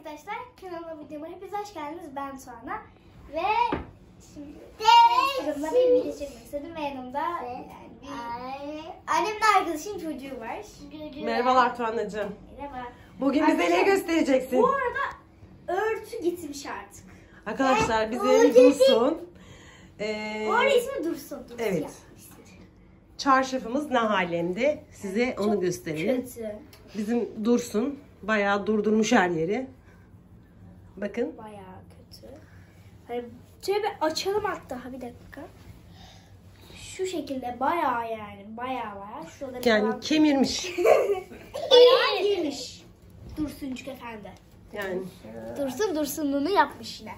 arkadaşlar. Kanalıma videoma hepiniz hoş geldiniz. Ben Tuana. Ve şimdi Instagram'da bir video çekmek istedim ve yanımda yani bir, annemle arkadaşın çocuğu var. Merhabalar Tuanacığım. Merhaba. Bugün bize ne göstereceksin? Bu arada örtü gitmiş artık. Arkadaşlar Örtü Dursun. Ee, Bu arada ismi Dursun. Dursun evet. yapmıştır. çarşafımız ne halimde? Size onu Çok gösterelim. Kötü. Bizim Dursun bayağı durdurmuş her yeri. Bakın. Bayağı kötü. Hani şöyle bir açalım hatta bir dakika. Şu şekilde bayağı yani bayağı bayağı. Şuraları Yani falan kemirmiş. bayağı girmiş. Dursuncuk efendi. Yani Dursun dursunluğunu yapmış yine.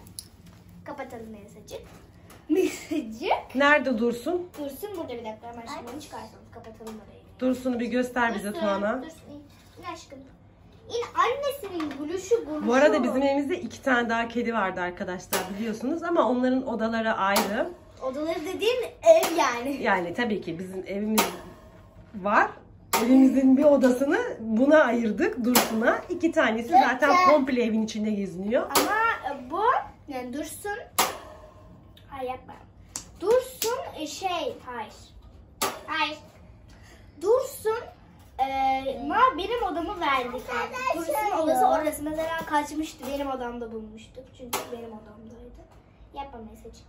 Kapatalım mesajı. Mesajı. nerede Dursun? Dursun burada bir dakika hemen şimdi onu çıkartalım. Kapatalım orayı. Dursun'u bir göster bize Dursun, Tuana. Dursun aşkım. İn annesinin gülüşü gülüşü. Bu arada bizim evimizde iki tane daha kedi vardı arkadaşlar biliyorsunuz ama onların odaları ayrı. Odaları dediğin ev yani. Yani tabii ki bizim evimiz var. Evimizin bir odasını buna ayırdık Dursun'a. İki tanesi zaten komple evin içinde geziniyor. Ama bu yani Dursun Hayır yapma. Dursun e, şey hayır. Hayır. Odamı verdik. Dursun odası orası. Mesela kaçmıştı. Benim odamda bulmuştuk. Çünkü benim odamdaydı. Yapma mesajık.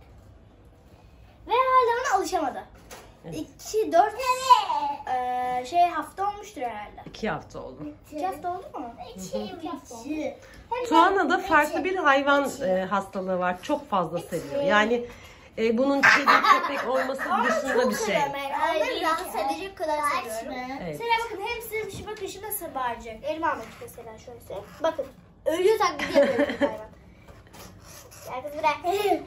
Ve hala ona alışamadı. Evet. 2 4 e, şey hafta olmuştur herhalde. İki hafta oldu. 2 hafta oldu mu? 2 hafta oldu. Tuana'da farklı bir hayvan e, hastalığı var. Çok fazla seviyor. Yani e, bunun kedi köpek olması dışında bir şey. Onları rahatsız edecek kadar seviyorum. Evet. Mesela bakın hem size şu bakın şu nasıl bağıracak. Elma almak mesela şöyle söyleyeyim. Bakın. Ölüyor taklidi yapıyor hayvan. Gel kız buraya.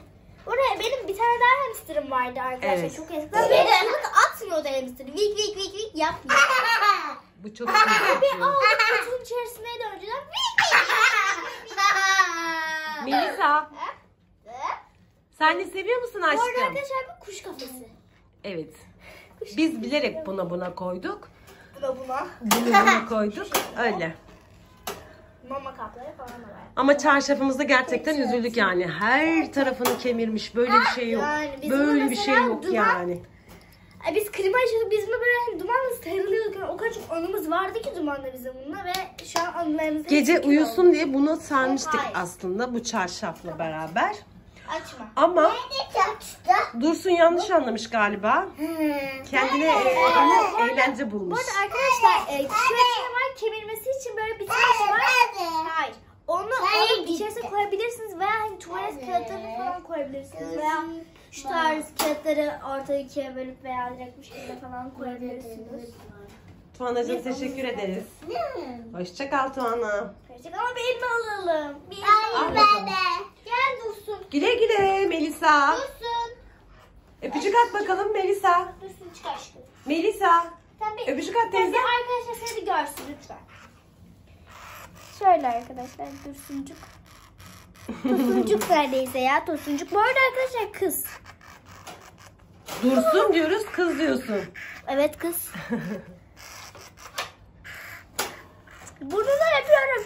Buraya benim bir tane daha hamsterım vardı arkadaşlar. Evet. Çok eskiden. Ve çığlık atmıyordu hamster. Vik vik vik vik yapmıyor. Bu çok sıkıntı bir yapıyor. aldım kutunun içerisindeydi önceden. Vik vik. Melisa Ha? Sen de seviyor musun Bu arada aşkım? arkadaşlar bu kuş kafesi. Evet. Biz bilerek buna buna koyduk. Buna buna. Bunu buna koyduk. Öyle. Mama kapları falan da var. Ama çarşafımızda gerçekten üzüldük yani. Her tarafını kemirmiş. Böyle bir şey yok. Yani Böyle bir şey yok duman- yani. Ay biz klima açıyorduk. Biz böyle hani dumanla sarılıyorduk. Yani o kadar çok anımız vardı ki dumanla bizim bununla ve şu an anılarımız Gece uyusun oldu. diye bunu sarmıştık Hayır. aslında bu çarşafla beraber. Açma. Ama Dursun yanlış anlamış galiba. Kendine e, onu eğlence Bu bulmuş. arada arkadaşlar e, küvetine var kemirmesi için böyle bir tane var. Hayır. Onu onun içerisine koyabilirsiniz veya hani tuvalet kağıtlarını falan koyabilirsiniz veya şu tarz kağıtları ortaya ikiye bölüp veya direkt bu şekilde falan koyabilirsiniz. Tuana'cığım teşekkür ederiz. Hoşça kal Tuana. Gerçek ama bir elma alalım. Bir elma. Güle güle Melisa. Dursun. Öpücük at bakalım Melisa. Dursun çık aşkım. Melisa. Bir, Öpücük at teyze. bir arkadaşlar seni görsün lütfen. Şöyle arkadaşlar Dursuncuk. Dursuncuk neredeyse ya Dursuncuk. Bu arada arkadaşlar kız. Dursun diyoruz kız diyorsun. Evet kız. Burnundan yapıyorum.